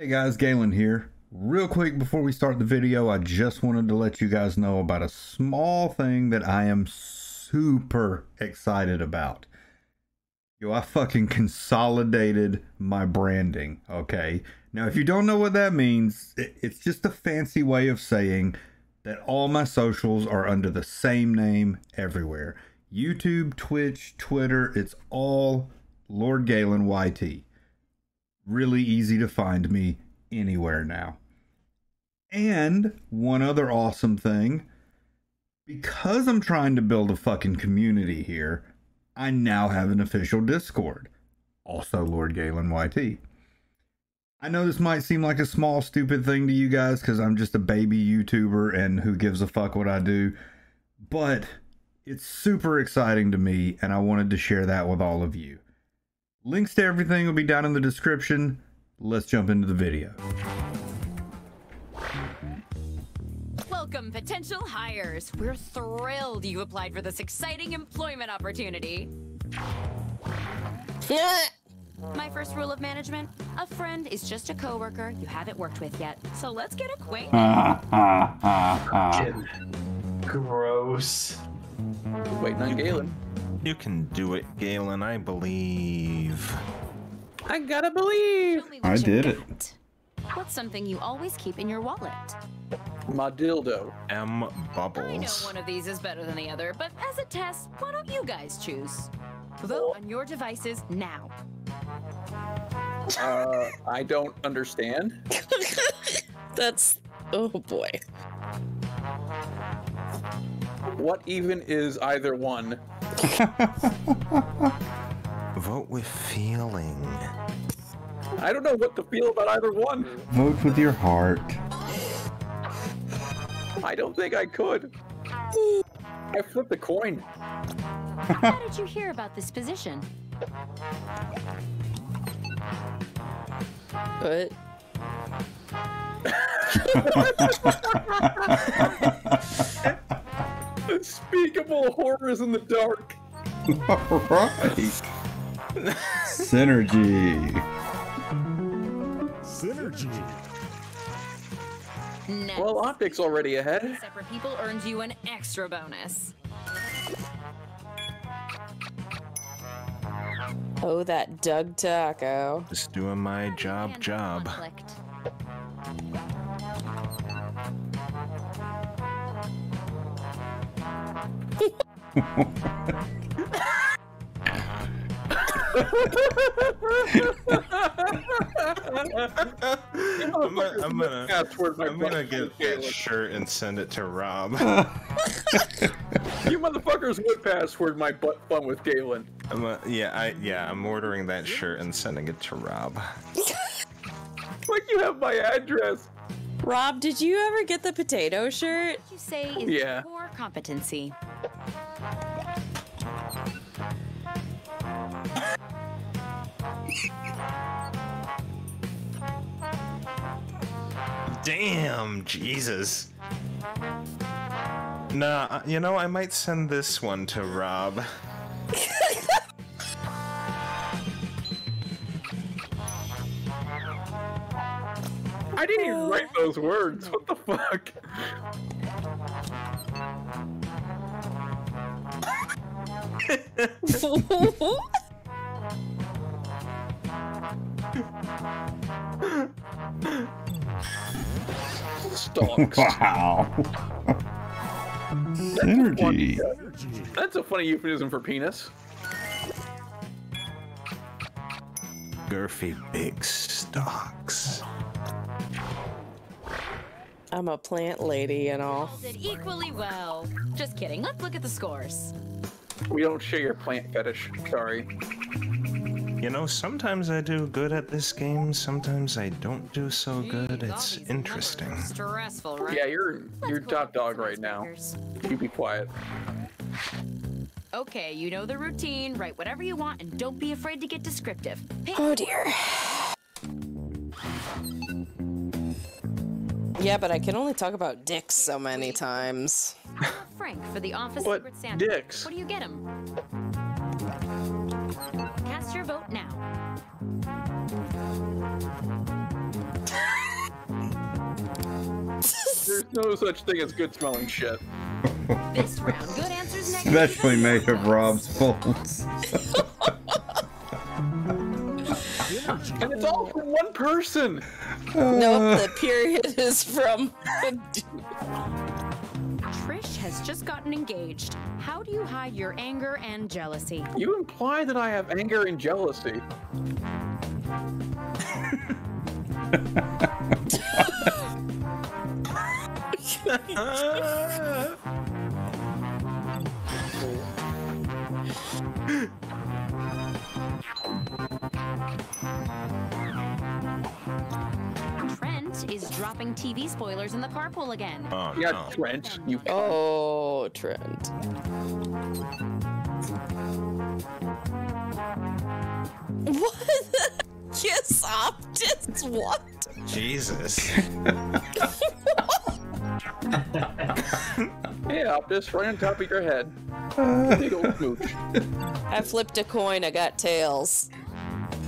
Hey guys, Galen here. Real quick before we start the video, I just wanted to let you guys know about a small thing that I am super excited about. Yo, I fucking consolidated my branding, okay? Now, if you don't know what that means, it's just a fancy way of saying that all my socials are under the same name everywhere. YouTube, Twitch, Twitter, it's all Lord Galen YT really easy to find me anywhere now. And one other awesome thing because I'm trying to build a fucking community here, I now have an official Discord. Also, Lord Galen YT. I know this might seem like a small, stupid thing to you guys because I'm just a baby YouTuber and who gives a fuck what I do, but it's super exciting to me and I wanted to share that with all of you. Links to everything will be down in the description. Let's jump into the video. Welcome, potential hires. We're thrilled you applied for this exciting employment opportunity. My first rule of management, a friend is just a coworker you haven't worked with yet. So let's get acquainted. Gross. Waiting on Galen. You can do it, Galen, I believe. I gotta believe. I did it. What's something you always keep in your wallet? My dildo. M. I know Bubbles. one of these is better than the other, but as a test, why don't you guys choose? Vote on your devices now. Uh, I don't understand. That's oh boy. What even is either one? Vote with feeling. I don't know what to feel about either one. Vote with your heart. I don't think I could. I flipped the coin. How did you hear about this position? But Unspeakable horrors in the dark. Alright. Synergy. Next. Well, optics already ahead. Separate people earns you an extra bonus. oh, that Doug Taco. Just doing my job, job. conflict. I'm gonna, I'm gonna, Password I'm gonna get that shirt and send it to Rob. You motherfuckers would password my butt fun with Galen. I'm a, yeah, I yeah, I'm ordering that shirt and sending it to Rob. Like you have my address. Rob, did you ever get the potato shirt? What you say is Yeah. core competency. Damn, Jesus. Nah, uh, you know, I might send this one to Rob. I didn't even write those words. What the fuck? Stalks. Wow. Synergy. That's a funny euphemism for penis. Gurfy big stocks. I'm a plant lady and all. Did equally well. Just kidding. Let's look at the scores. We don't share your plant fetish. Sorry. You know, sometimes I do good at this game, sometimes I don't do so good. It's interesting. Stressful, right? Yeah, you're you're top dog right now. figures. You be quiet. Okay, you know the routine. Write whatever you want and don't be afraid to get descriptive. Pick Oh dear. Yeah, but I can only talk about dicks so many times. Frank for the office What secret Santa. dicks? What do you get him? No such thing as good smelling shit. This round, good answers next. Especially made of Rob's folds. And it's all from one person. Nope, the period is from. Trish has just gotten engaged. How do you hide your anger and jealousy? You imply that I have anger and jealousy. Trent is dropping TV spoilers in the carpool again. Oh Yeah, no. Trent. You. oh, Trent. What? Kiss Optus? What? Jesus. Yeah, Optus, right on top of your head. Big old smooch. I flipped a coin. I got tails.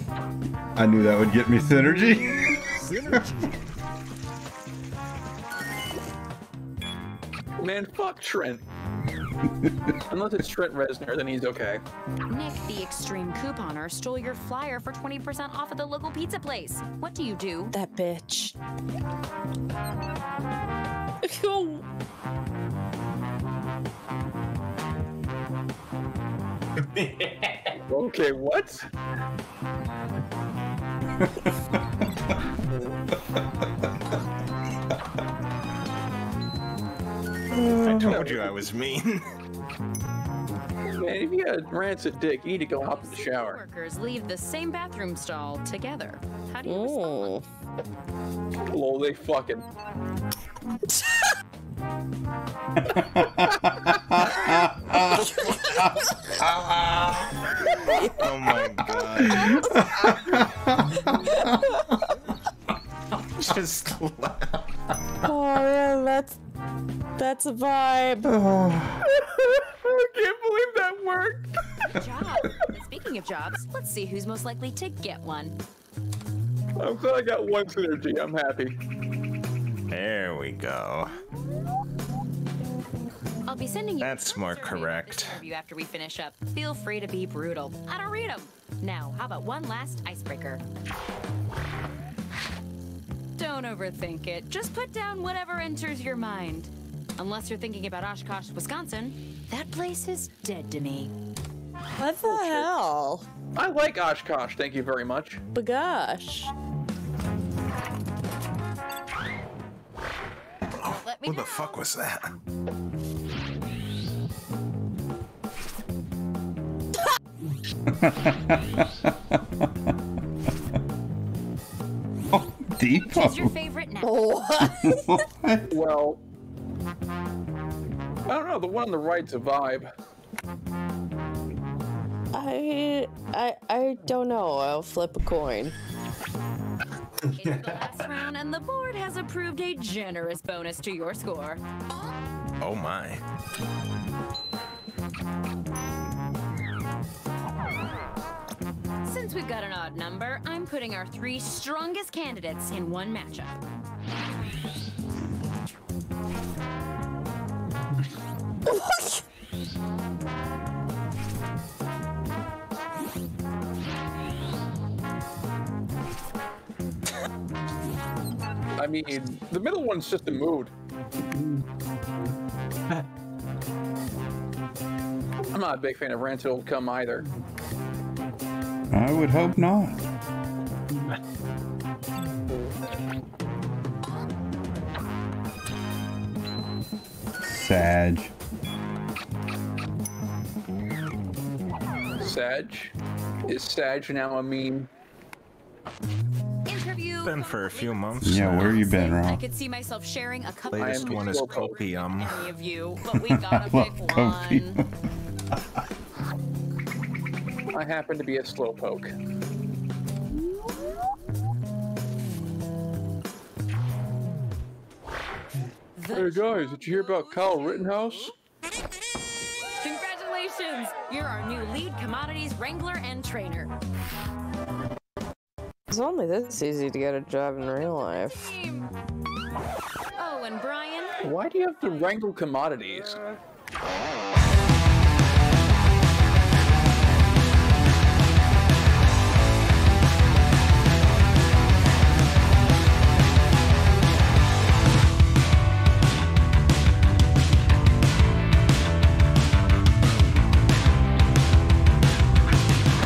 I knew that would get me synergy. Man, fuck Trent. Unless it's Trent Reznor, then he's okay. Nick, the extreme couponer, stole your flyer for 20% off at the local pizza place. What do you do? That bitch. Okay, what? I told you I was mean. Man, if you had rancid dick, you need to go hop in the shower. Workers leave the same bathroom stall together. How do you Oh. respond? Lol, they fucking. oh my god. Just laugh. Oh yeah, that's that's a vibe. Oh. I can't believe that worked. Job. Speaking of jobs, let's see who's most likely to get one. I'm glad I got one synergy. I'm happy. There we go. I'll be sending you. That's more correct. Interview after we finish up. Feel free to be brutal. I don't read them. Now, how about one last icebreaker? Don't overthink it. Just put down whatever enters your mind. Unless you're thinking about Oshkosh, Wisconsin, that place is dead to me. What the hell? I like Oshkosh. Thank you very much. B'gosh. Let me Who know. the fuck was that? oh, Depot. Choose your favorite now. What? Well, I don't know. The one on the right's a vibe. I I I don't know. I'll flip a coin. It's the last round, and the board has approved a generous bonus to your score. Oh my. Since we've got an odd number, I'm putting our three strongest candidates in one matchup. I mean, the middle one's just a mood. I'm not a big fan of Rancid Old Cum either. I would hope not. Sag. Sag? Is Sag now a meme? Interview. Been for a few months. Yeah, where you been, I Rob? could see myself sharing a couple Latest am one is Slowpoke. copium. any of you, but we gotta love pick copium. one. I happen to be a slowpoke. Hey guys, did you hear about Kyle Rittenhouse? Congratulations! You're our new lead commodities wrangler and trainer. It's only this easy to get a job in real life. Team. Oh, and Brian, Why do you have to wrangle commodities?